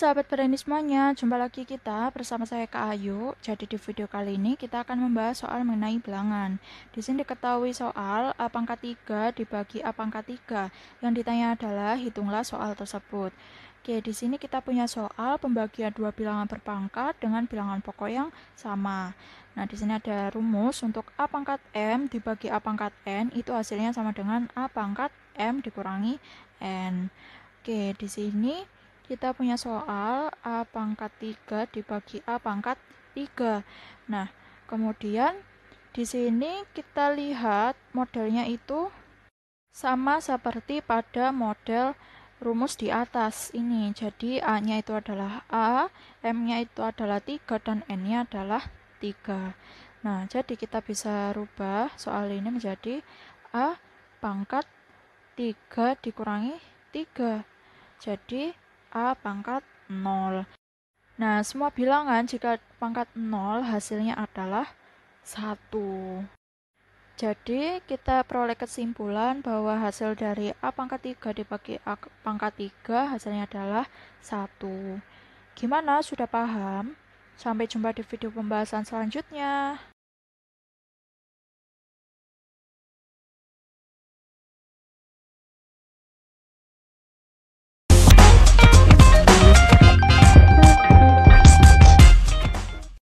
sahabat berani semuanya, jumpa lagi kita bersama saya Kak Ayu. Jadi di video kali ini kita akan membahas soal mengenai bilangan. Di sini diketahui soal A pangkat 3 dibagi A pangkat 3. Yang ditanya adalah hitunglah soal tersebut. Oke, di sini kita punya soal pembagian dua bilangan berpangkat dengan bilangan pokok yang sama. Nah, di sini ada rumus untuk A pangkat M dibagi A pangkat N itu hasilnya sama dengan A pangkat M dikurangi N. Oke, di sini kita punya soal A pangkat 3 dibagi A pangkat 3. Nah, kemudian di sini kita lihat modelnya itu sama seperti pada model rumus di atas ini. Jadi A-nya itu adalah A, M-nya itu adalah 3, dan N-nya adalah 3. Nah, jadi kita bisa rubah soal ini menjadi A pangkat 3 dikurangi 3. Jadi A pangkat 0. Nah, semua bilangan jika pangkat 0 hasilnya adalah 1. Jadi, kita peroleh kesimpulan bahwa hasil dari A pangkat 3 dibagi A pangkat 3 hasilnya adalah 1. Gimana? Sudah paham? Sampai jumpa di video pembahasan selanjutnya.